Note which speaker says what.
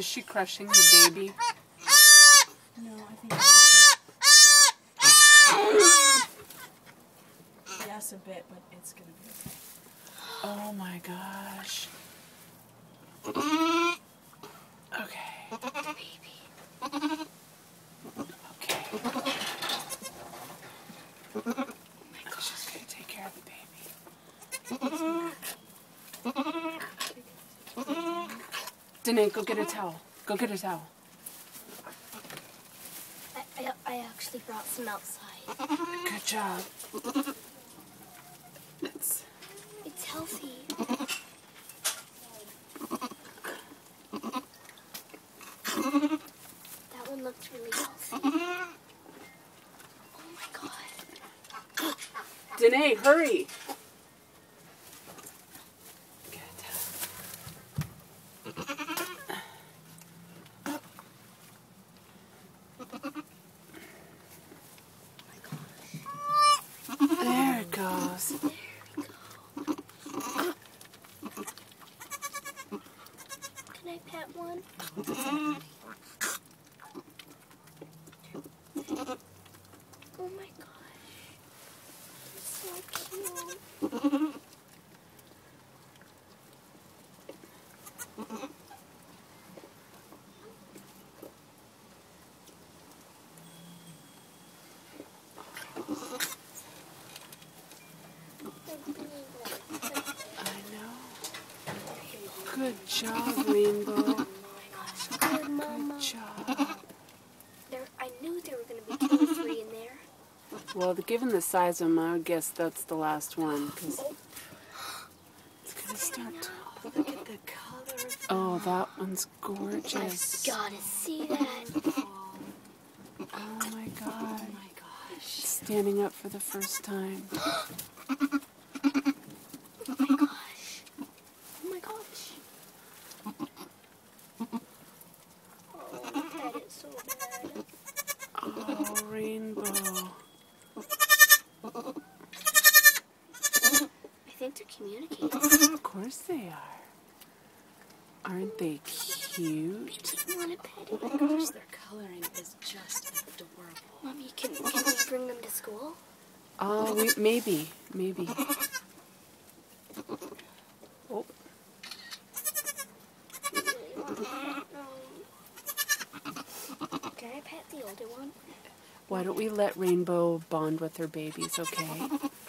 Speaker 1: Is she crushing the baby?
Speaker 2: No, I think okay. Yes, a bit, but it's gonna be okay.
Speaker 1: Oh my gosh. Okay.
Speaker 2: Baby.
Speaker 1: Okay. Oh She's gonna take care of the baby. Danae, go get a towel. Go get a towel.
Speaker 2: I, I, I actually brought some outside.
Speaker 1: Good job. It's
Speaker 2: It's healthy. that one looked really healthy. Oh my god.
Speaker 1: Danae, hurry. Get a towel. There it goes.
Speaker 2: Can I pet one? Oh my gosh. It's so cute.
Speaker 1: Good job, Rainbow.
Speaker 2: Good
Speaker 1: job.
Speaker 2: There, I knew there were going to be two or three in there.
Speaker 1: Well, given the size of them, I would guess that's the last one because it's gonna start.
Speaker 2: Look at the color.
Speaker 1: Oh, that one's gorgeous.
Speaker 2: I've got to see that.
Speaker 1: Oh my god.
Speaker 2: Oh my gosh.
Speaker 1: Standing up for the first time.
Speaker 2: Oh my gosh. Oh my gosh. Oh, that is so bad.
Speaker 1: Oh, Rainbow.
Speaker 2: I think they're communicating.
Speaker 1: Of course they are. Aren't they cute?
Speaker 2: I want to pet it.
Speaker 3: Oh my gosh, their coloring is just adorable.
Speaker 2: Mommy, can, can we bring them to school?
Speaker 1: Oh, we, maybe, maybe. Oh,
Speaker 2: Can I pet the older one?
Speaker 1: Why don't we let Rainbow bond with her babies, okay?